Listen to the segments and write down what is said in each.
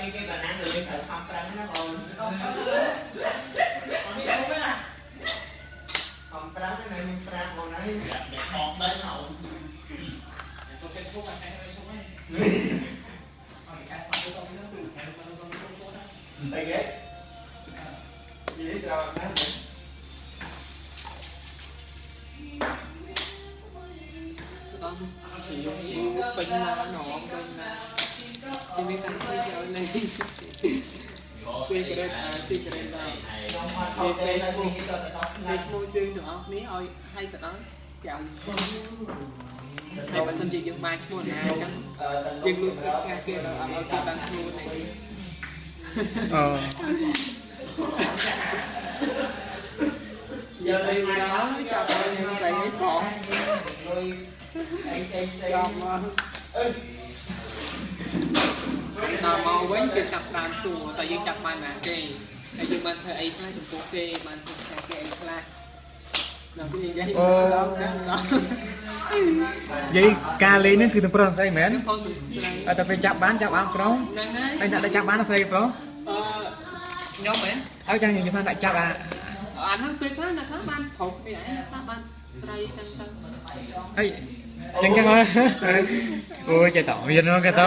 cái cái bàn ăn được điện thử không tấn nó còn không không tấn nó mình ra còn đấy đẹp bọt đến hậu. Không cái thuốc anh ăn xuống ấy. Tại vậy Vậy sao anh ăn được Hãy subscribe cho kênh Ghiền Mì Gõ Để không bỏ lỡ những video hấp dẫn xây kéo lên xây cái đây à xây cái đây vào ខ្ញុំអត់ខំទេនៅទីនេះក៏ទៅដល់ផ្នែ đây ក môi chơi nữa ní ơi hay cả đó kéo này bạn sân chị dương mai mua nè chắc អឺ dương luôn cái kia kia là ở cái đang mua này អូ giờ đây đó chào ơi em xây cái cỏ លុយអីផ្សេងផ្សេង chào mà nào mau với cái chặt đàn sùa tại dương chặt bàn nè kì tại dương bàn thời ấy khai trong phố kê bàn thời khai kê ấy khai nào cái gì đây đó đó និយាយការលេងហ្នឹងគឺទាំងប្រុសទាំងស្រីមែន cái con sụp sấy អត់តែពេលចាប់បានចាប់អាមប្រុស nè ngay ហើយអ្នកដែលចាប់បានស្រីប្រុស ờ nhóm ấy ហើយចាំនិយាយថាអ្នកចាប់អា anh hắn tuyệt lắm là các bạn thuộc thì ấy các bạn sấy căng căng ហើយចឹងចឹងហើយអូយចេះតមានហ្នឹងគេត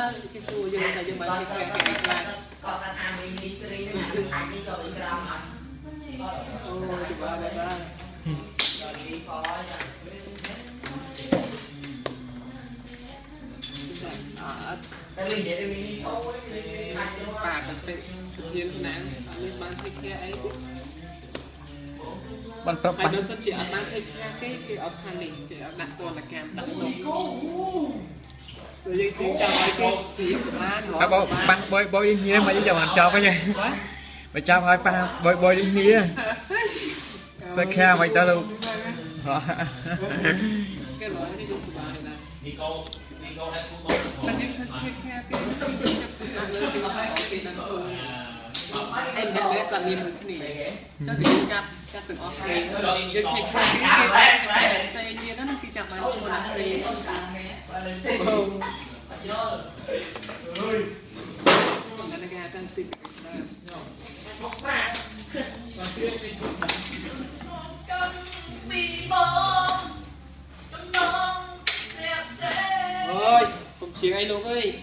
ai rồi đó cái xua vô là dương bàn គាត់ thời គាត់ khai គាត់ kê ấy khai គាត់ថាមីនីស្រីនេះអាចនេះក៏អ៊ីក្រមអត់ ô chụp vào đây đó ដល់នេះក៏ចា à តែនិយាយមីនីអូយអាចទៅ bà cần phải thực hiện cái nạn lên ban thay khe ấy បានប្រាប់ហើយបានៅសសិនជាអត់បានធ្វើការគេគេអត់ថានេះគេអត់ដាក់តនកម្មដាក់ទុកដូច យើងជិះចាំឲ្យគេជ្រាបបានរហើយបោប៉ះបយបយនេះមកចាំបានចាប់ហ្នឹងបើចាប់ហើយប៉ះបយបយនេះទៅខាមិនទៅលោក cái lỗi này chúng ta này là đi câu đi câu đây cũng bớt តែយើងធ្វើគេខាគេចាប់ទៅលើគេឲ្យគេដល់ទៅអីអ្នកដែលសាមានមួយគ្នាចុះគេចាប់ចាប់ទាំងអស់គ្នាយើងធ្វើខាគេគេផ្សេងទៀតណាគេចាប់បានផ្សេងផ្សេងនៅគេអាចារ្យសិទ្ធិ 내내 자민 네. 저 진짜 작은 어플 이제 캐캐 사이에는 진짜 많이 사세. 내가 약간 씹. 먹다. ơi cùng chiến anh luôn ơi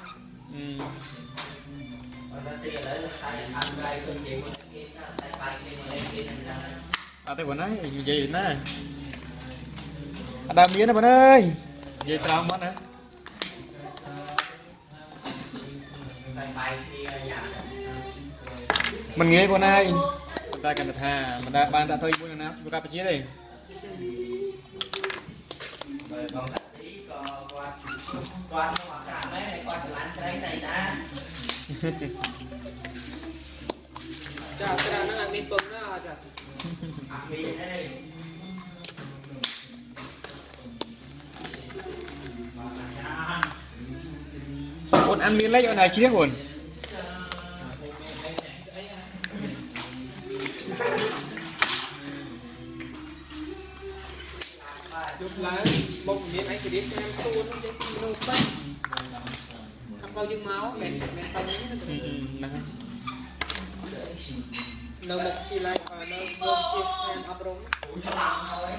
អត់ទេបងណានិយាយណាអត់ដើមមានទេបងអើយនិយាយត្រង់មកណា Xài bài kia giảm មិនងាយបងណាយតែកាន់តែថាមិនដែលបានដាក់ទៅមួយណាយកកម្ពុជាទេ Toàn không hoàn cả mấy này, con thử ăn cái này đã. Chà, cái nó là miếng bông đó chà. Ăn miếng đây. Con ăn miếng lấy ở này chiếc hồn. Chụp lại, bông miếng anh chỉ biết em xôn chứ. នអីគេរៀបតាមសួនហ្នឹងយើងនៅបាច់ខាងដល់យើងមកមិនមិនតឹងនេះហ្នឹងហើយនៅមុខជីឡៃនៅមុខជាស្ថានអប់រំ Ủa sao làm thôi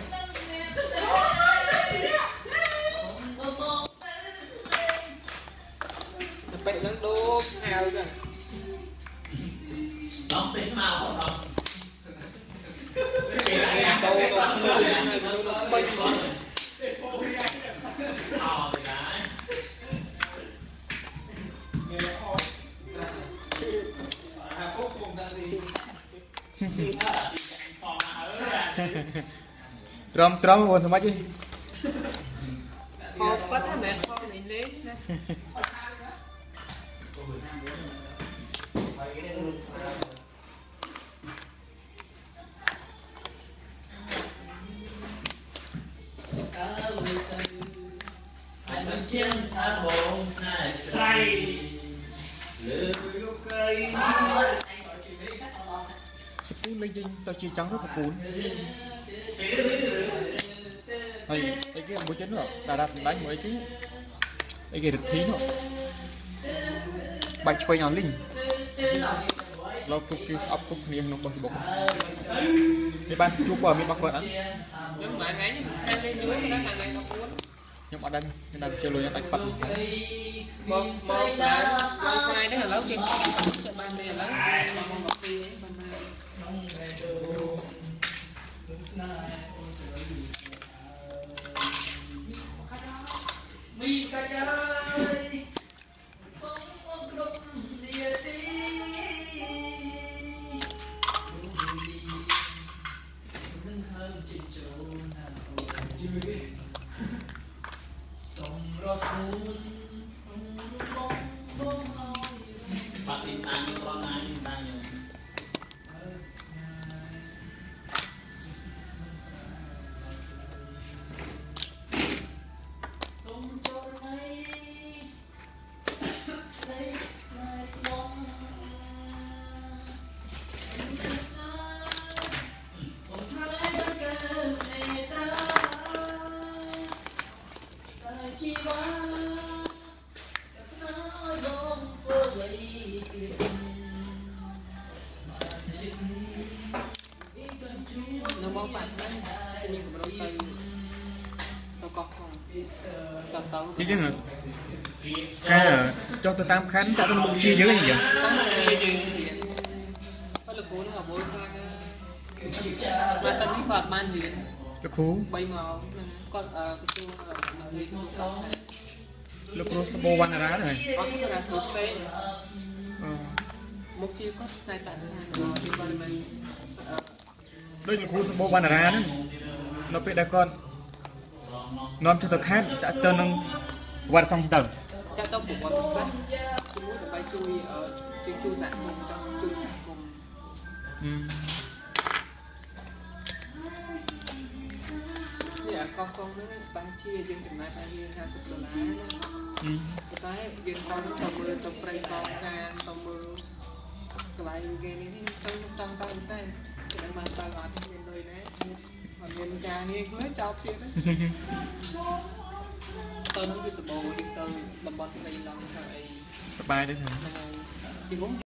ទៅពេកហ្នឹងដូរហៅចឹង nó bị sao không đâu គេដូរទៅនៅក្នុងពេក Đó là xin cho anh Phong mà ở ra ទ្រាំទ្រាំបងធ្វើម៉េចទេខោប៉ិតហ្នឹងមែនខោនេះលេងណាហើយមិនជាថាបងស្នេហ៍ស្រីលើយកកៃ សពូនលេងយើងទៅជាចង់ទៅសពូនហើយអីគេមួយចិត្តនោះតារាសម្ដែងមួយអីគេអីគេរិទ្ធីនោះបាច់ឆ្វេងអស់លីងលោកគ្រប់គេស្អប់គ្រប់គ្នាក្នុងបោះបុកនេះបានជួបព័ត៌មានរបស់គាត់អត់ខ្ញុំមួយថ្ងៃនេះខែលេងជួយដល់ថ្ងៃ14ខ្ញុំអត់ដឹងខ្ញុំដល់ជិះលុយដាច់ប៉ាត់មកមកដល់ថ្ងៃនេះឥឡូវគេចាប់បានទេឥឡូវ ติดตามตอน លីទៀតមកជិតនេះអ៊ីកជូ នៅមកបាត់ហ្នឹងមានកម្រិតទៅទៅកោះផងចាំទៅ អីចឹងហ៎កាចុះទៅតាមខណ្ឌតាទៅមុខជាយើងអីចឹង តាមជាយើងរៀនបើលោកគ្រូនឹងអវល់ខ្លាំងណាស់បាទតាំងពីគាត់បានរៀន លោកគ្រូ 3 ម៉ោងហ្នឹងគាត់ក្រសួងនឹងរៀនក្នុងកោះលោកគ្រូសបោវណ្ណារាហ្នឹងហើយអត់គាត់ថាធ្វើផ្សេងអូមុខជាគាត់តែតាក់ថាទីគាត់មិនដូចលោកគ្រូសបោវណ្ណារាហ្នឹងនៅពេលដែលគាត់នាំចុះទៅខេត្តតាក់ទើនឹងវត្តសង្ឃទៅចាក់ទៅប្រវត្តិសាស្ត្រជាមួយដើម្បីជួយជួយជួយសហគមន៍ចង់ជួយសហគមន៍ កោះកងហ្នឹងបាជាយើងចំណាយតែរៀង50ដុល្លារណាអឺតែយើងកងទៅមើលទៅប្រៃកងការទៅមើលកន្លែងគេនេះនេះទៅតង់តង់តែគេនឹងបានទៅអត់មានលុយណាអត់មានការងារគឺចោលទៀតទៅនឹងវាសបោយើងទៅតំបន់ព្រៃឡង់ទៅអីសប្បាយទេហ្នឹងហ្នឹងហើយពីមុន